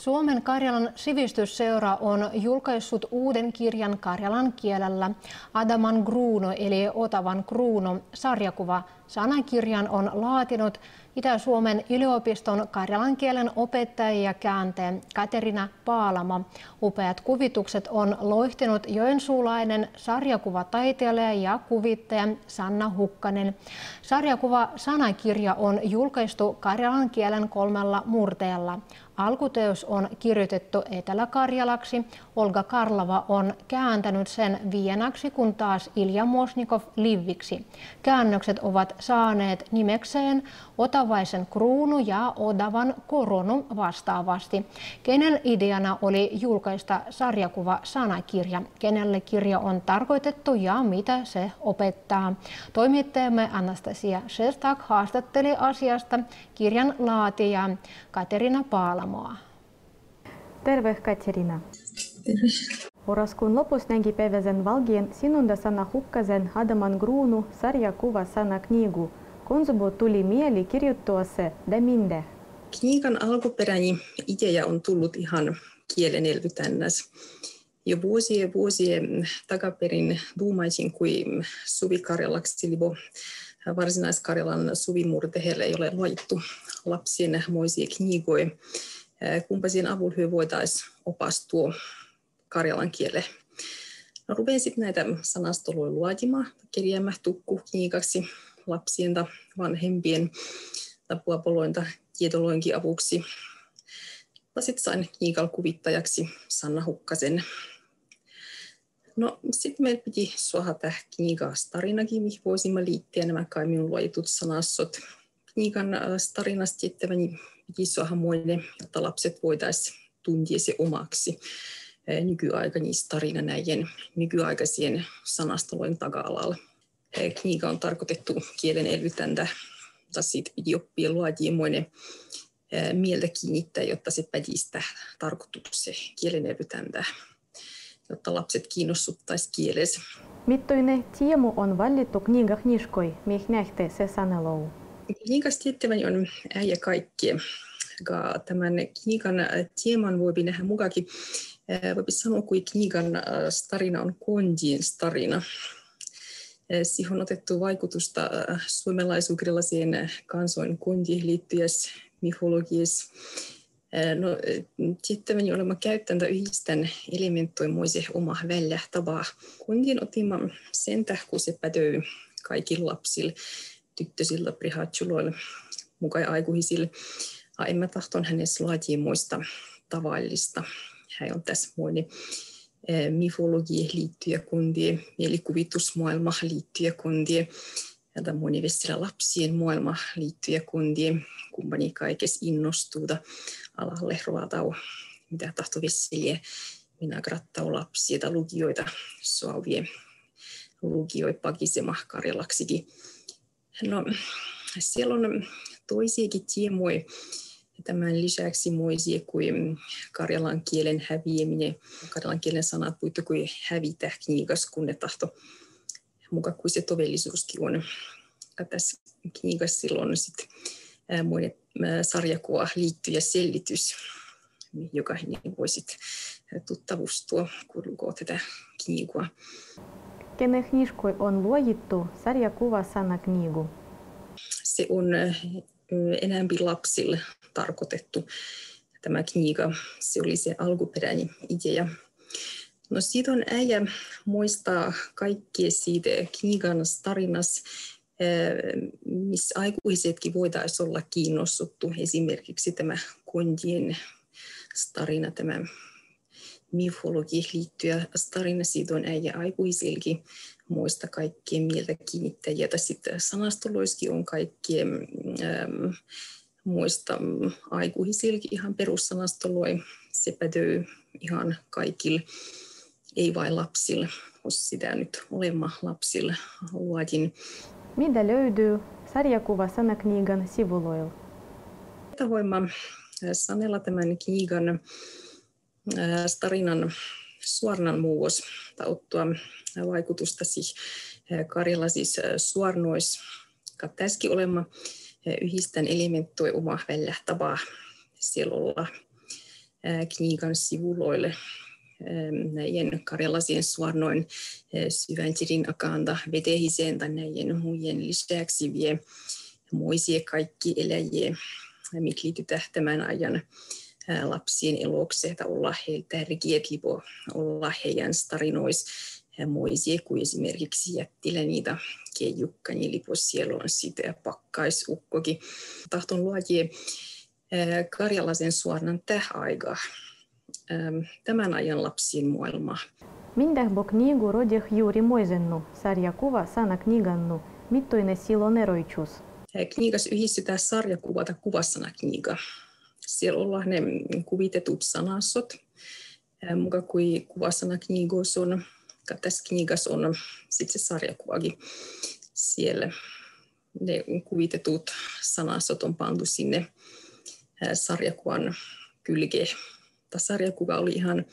Suomen Karjalan sivistysseura on julkaissut uuden kirjan karjalan kielellä. Adaman Gruuno eli Otavan Kruuno sarjakuva sanakirjan on laatinut Itä-Suomen yliopiston karjalan kielen opettaja ja käänteen Katerina Paalama. Upeat kuvitukset on loihtinut joensuulainen sarjakuvataiteilija ja kuvittaja Sanna Hukkanen. Sarjakuva sanakirja on julkaistu karjalan kielen kolmella murteella. Alkuteos on kirjoitettu Etelä-Karjalaksi. Olga Karlava on kääntänyt sen vienaksi, kun taas Ilja Mosnikov livviksi. Käännökset ovat saaneet nimekseen Otavaisen kruunu ja Odavan koronu vastaavasti. Kenen ideana oli julkaista sarjakuva sanakirja? Kenelle kirja on tarkoitettu ja mitä se opettaa? Toimittajamme Anastasia Shestak haastatteli asiasta kirjan laatija Katerina Paalamoa. Terve Katerina. Marraskuun lopussa näinkin päiväisen valgien sinunda sana hukkasen Adaman Gruunu sarjakuva sana knigu. Konsubo tuli mieli kirjoittua se Daminde. Kniikan alkuperäinen idea on tullut ihan kielen elvytännäs. Jo vuosien vuosien takaperin duumaisin kuin Suvikarjalaksi libo varsinais-Karjalan suvimurtehelle ei ole laittu lapsien moisia kniigoja. Kumpa siinä avulla voitaisiin opastua karjalan kiele. No, rupesin sitten näitä sanastoluja luotimaan, kirjaamaan tukku kiikaksi lapsien tai vanhempien puopolointa tietoloinkin avuksi. Ja sitten sain kiikal kuvittajaksi Sanna Hukkasen. No sitten meillä piti suohata kiikas tarinakin, mihin voisimme liittää nämä kai minun luetut sanassot. Kiikan äh, tarinasta tiettäväni piti suoha muille, jotta lapset voitaisiin tuntia se omaksi nykyaikaisista tarina näiden nykyaikaisien sanastolojen taka-alalla. Kniga on tarkoitettu kielen elvytäntä, mutta siitä piti oppia luojimoinen mieltä kiinnittää, jotta se pädistä tarkoitukseen kielen elvytäntä, jotta lapset kiinnostuttaisiin kielessä. Mittoinen tiemu on valittu kniga kniskoi, mihin nähte se sanelou? Knigas tiettäväni on äijä kaikki. Tämän knigan teeman voi nähdä mukakin Voisi sanoa, kuin knigan tarina on kondien tarina. Siihen on otettu vaikutusta suomalaisuukrilaisien kansoin kondien liittyessä myfologiassa. No, sitten olemme käyttänyt yhdistän elementoimoisen oma väljähtävää. Kundin otimme sen kun se pätöy kaikille lapsille, tyttösillä, prihatsuloille, mukaan aikuisille. En mä tahton hänessä laatiin muista tavallista hän on tässä muiden myfologiin liittyviä kuntia, mielikuvitusmaailma liittyviä kuntia, ja monivestillä lapsien maailma liittyviä kuntia, kumppani kaikessa innostuuta alalle ruotau, mitä tahtovisseliä, minä grattau lapsia tai lukijoita, suovie lukijoita pakisema karjalaksikin. No, siellä on toisiakin tiemoja, Tämän lisäksi muisia kuin karjalan kielen häviäminen, karjalan kielen sanat puittu kuin hävitä kniikas, kun ne tahto mukaan kuin se todellisuuskin on. Ja tässä kniikas silloin sitten muiden sarjakuva liittyjä selitys, joka niin voi sitten tuttavustua, kun lukoo tätä kniigua. Kenen kniiskoi on luojittu sarjakuva sana kniigu? Se on enemmän lapsille tarkoitettu tämä kniga. Se oli se alkuperäinen idea. No siitä on äijä muistaa kaikkia siitä knigan tarinassa, missä aikuisetkin voitaisiin olla kiinnostuttu. Esimerkiksi tämä kondien tarina, tämä myfologi liittyä tarina, siitä on äijä aikuisilkin muista kaikkien mieltä kiinnittäjiä. Sitten sanastoloiskin on kaikkien ähm, muista aikuisilkin ihan perussanastoloi. Se pätyy ihan kaikille, ei vain lapsille, jos sitä nyt olema lapsille luotin. Mitä löytyy sarjakuva sanakniigan sivuloilla? Voimme sanella tämän kniigan tarinan suornan muus tai ottua vaikutusta siis Karjala siis suornois tässäkin olema yhdistän elementtoi oma väljähtävää silolla. kniikan sivuloille näiden karjalasien suornoin syvän tirin akanta vetehiseen tai näiden muiden lisäksi vie muisia kaikki eläjiä, mitkä liittyvät tämän ajan lapsien eloksi, että olla heiltä tärkeät lipo, olla heidän tarinois moisia kuin esimerkiksi jättilä niitä keijukka, niin lipo siellä on sitä pakkaisukkokin. Tahton luojia Karjalaisen suornan tähän aikaan tämän ajan lapsien maailma. Mindah bo knigu rodih juuri moisennu, sarjakuva sana knigannu, mittoinen silloin eroichus. Knigas yhdistetään sarjakuva tai kuvassana kniga. Siellä ollaan ne kuvitetut sanasot, mukaan kuin kuvassana knigos on, tässä knigas on sitten se sarjakuvakin siellä. Ne kuvitetut sanasot on pantu sinne sarjakuvan kylkeen sarjakuva oli ihan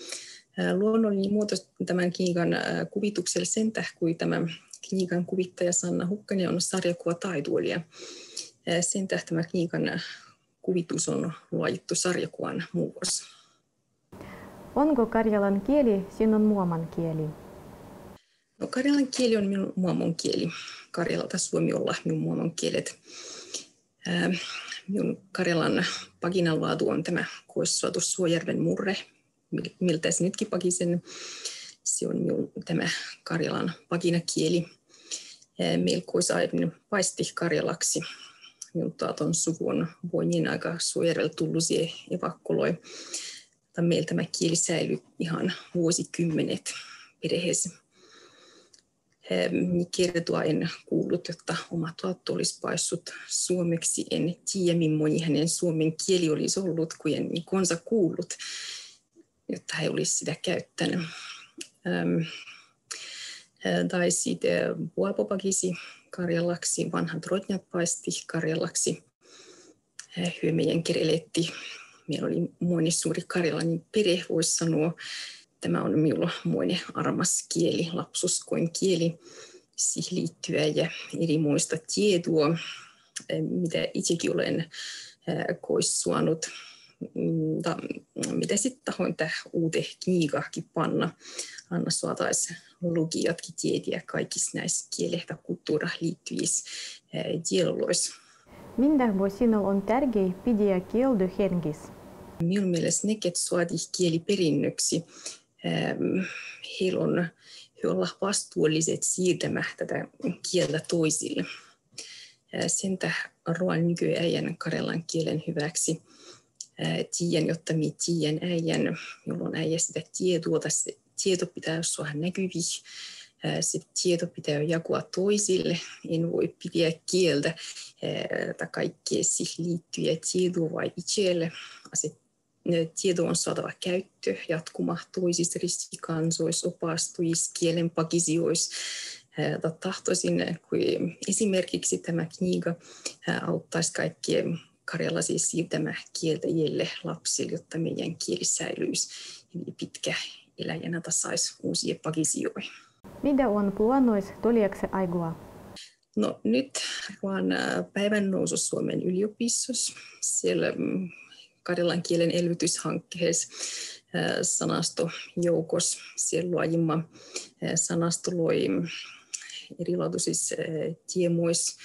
luonnollinen muoto tämän kniikan kuvitukselle sen kuin tämä kniikan kuvittaja Sanna Hukkanen on sarjakuvataituilija. Sen tämä kniikan kuvitus on luojittu sarjakuvan muodossa. Onko karjalan kieli sinun muoman kieli? No, karjalan kieli on minun muomon kieli. Karjalalta Suomi olla minun muomon kielet. Minun Karjalan paginanlaatu on tämä koissuotu Suojärven murre, miltä se nytkin pakisen. Se on minun tämä Karjalan paginakieli. Melkoisaivan paisti karjalaksi. Minun tuoton suku on voinin aika Suojärvellä tullusia evakkoloi. Meillä tämä kieli säilyy ihan vuosikymmenet perheessä kertoa en kuullut, että oma tuotto olisi paissut suomeksi. En tiedä, millainen hänen suomen kieli olisi ollut, kun en konsa kuullut, jotta hän olisi sitä käyttänyt. Ähm, tai sitten puolpopakisi karjalaksi, vanhat rotnjat paisti karjalaksi, hyö meidän kereletti. Meillä oli moni suuri karjalainen perhe, voisi sanoa, Tämä on minulla muinen armas kieli, lapsuskoin kieli, siihen liittyä ja eri muista tietoa, mitä itsekin olen koissuanut. Mm, mitä sitten tahoin tähän uuteen kniigahkin panna. Anna suotais lukijatkin tietiä kaikissa näissä kielehtä kulttuura liittyvissä dialogoissa. Minkä voi sinulla on tärkeä pidä kieldy henkis? Minun mielestä ne, ketkä kieliperinnöksi, heillä on he olla vastuulliset siirtämään tätä kieltä toisille. Sen ruoan nykyajan karjalan kielen hyväksi. Tiedän, jotta minä tiedän äijän, jolloin äijä sitä tietoa, se tieto pitää olla näkyvissä. Se tieto pitää jakoa toisille. En voi pitää kieltä tai kaikkea siihen liittyviä tietoa vai itselle. Se tieto on saatava käyttö jatkumahtoisissa riskikansoissa, opastuissa, kielen pakisioissa. Tahtoisin, kun esimerkiksi tämä kniga auttaisi kaikkien karjalaisia siirtämään kieltä jille lapsille, jotta meidän kieli säilyisi pitkä eläjänä saisi uusia pakisioita. Mitä on plaanois tulijaksi aikaa? No nyt vaan päivän nousu Suomen yliopistossa. Siellä mm, karjalan kielen elvytyshankkeessa sanastojoukos. Siellä luojimma sanasto loi erilaatuisissa tiemuis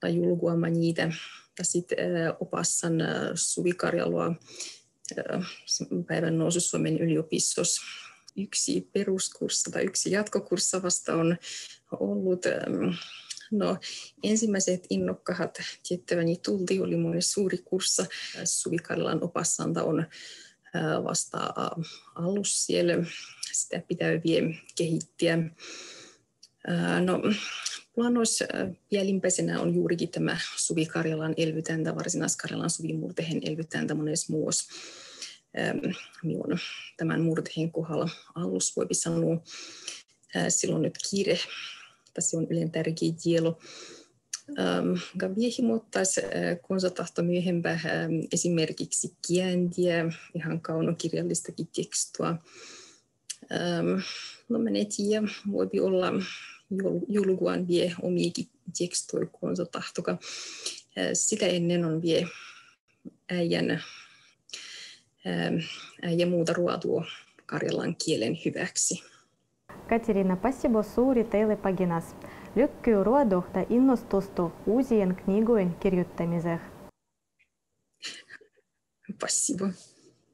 tai julkuama niitä. Ja sitten opassan Suvi Karjaloa päivän nousu Suomen yliopistossa. Yksi peruskurssa tai yksi jatkokurssa vasta on ollut No, ensimmäiset innokkaat tiettäväni tulti oli mun suuri kurssa. Suvi Karjalan opassanta on vasta alus siellä. Sitä pitää vielä kehittää. No, planoissa pienimpäisenä on juurikin tämä Suvi Karjalan elvytäntä, varsinais-Karjalan Suvi Murtehen elvytäntä monessa muussa. Minun tämän murtehen kohdalla alus voi sanoa. Silloin nyt kiire tässä on ylen tärkeä tielo. Ähm, viehimottaisi konsatahto myöhempää esimerkiksi kiäntiä, ihan kaunokirjallistakin tekstua. Ähm, no mä en tiedä, voi olla julkuan vie omiakin tekstoja konsatahtoka. Sitä ennen on vie äijän ja muuta ruotua karjalan kielen hyväksi. Катерина спасибо, Пасибосу ритейлы пагинас. Лёгкий уроа дохта иннос тосту узиен книгуен кирюттамизех. Спасибо.